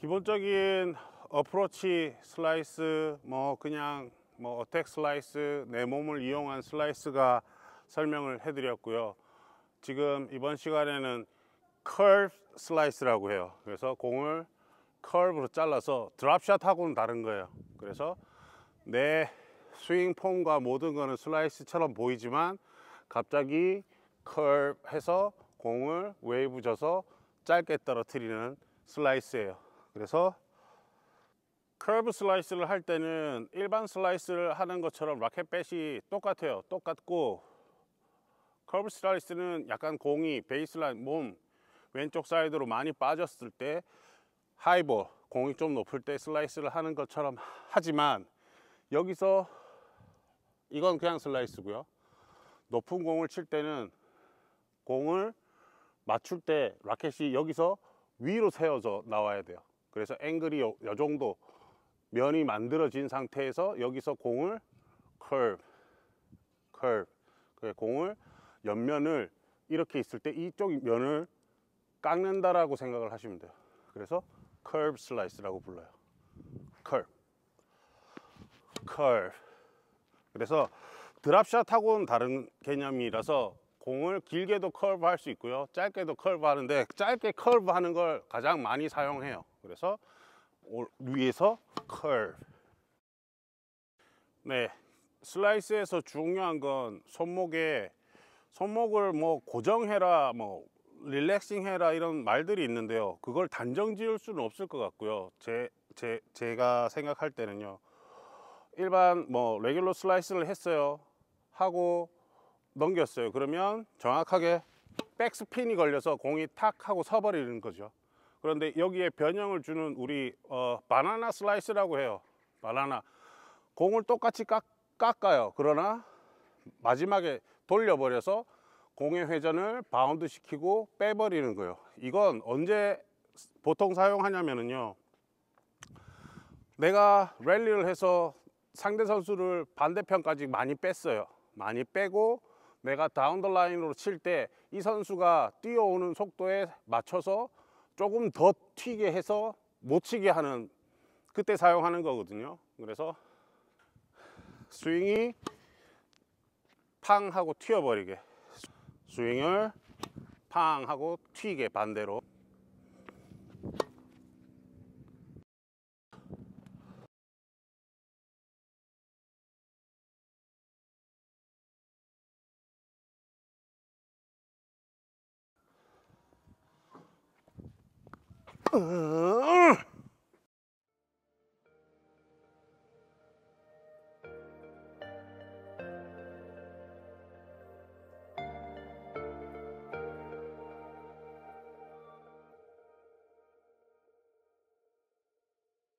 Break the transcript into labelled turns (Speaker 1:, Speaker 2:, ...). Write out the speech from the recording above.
Speaker 1: 기본적인 어프로치 슬라이스 뭐 그냥 뭐 attack 슬라이스 내 몸을 이용한 슬라이스가 설명을 해드렸고요. 지금 이번 시간에는 커브 슬라이스라고 해요. 그래서 공을 커브로 잘라서 drop shot 하고는 다른 거예요. 그래서 내 스윙 폼과 모든 거는 슬라이스처럼 보이지만 갑자기 커브 해서 공을 웨이브 져서 짧게 떨어뜨리는 슬라이스예요. 그래서 커브 슬라이스를 할 때는 일반 슬라이스를 하는 것처럼 라켓 back이 똑같아요. 똑같고 커브 슬라이스는 약간 공이 베이스라인 몸 왼쪽 사이드로 많이 빠졌을 때 high ball 공이 좀 높을 때 슬라이스를 하는 것처럼 하지만 여기서 이건 그냥 슬라이스고요 높은 공을 칠 때는 공을 맞출 때 라켓이 여기서 위로 세워져 나와야 돼요 그래서 앵글이 요, 요 정도 면이 만들어진 상태에서 여기서 공을 curve, curve, 공을 옆면을 이렇게 있을 때 이쪽 면을 깎는다라고 생각을 하시면 돼요. 그래서 curve slice라고 불러요. curve, curve. 그래서 drop shot하고는 다른 개념이라서 공을 길게도 커브 할 수 있고요. 짧게도 커브 하는데 짧게 커브 하는 걸 가장 많이 사용해요. 그래서 위에서 커브 네 슬라이스에서 중요한 건 손목에 손목을 뭐 고정해라 뭐 relaxing 해라 이런 말들이 있는데요. 그걸 단정 지을 수는 없을 것 같고요. 제, 제, 제가 생각할 때는요 일반 뭐 레귤러 슬라이스를 했어요. 하고 넘겼어요. 그러면 정확하게 백스핀이 걸려서 공이 탁 하고 서버리는 거죠. 그런데 여기에 변형을 주는 우리 어, 바나나 슬라이스라고 해요. 바나나. 공을 똑같이 깎, 깎아요. 그러나 마지막에 돌려버려서 공의 회전을 바운드 시키고 빼버리는 거예요. 이건 언제 보통 사용하냐면요. 내가 랠리를 해서 상대 선수를 반대편까지 많이 뺐어요. 많이 빼고 내가 다운더 라인으로 칠 때 이 선수가 뛰어오는 속도에 맞춰서 조금 더 튀게 해서 못 치게 하는 그때 사용하는 거거든요. 그래서 스윙이 팡 하고 튀어버리게. 스윙을 팡 하고 튀게 반대로 う。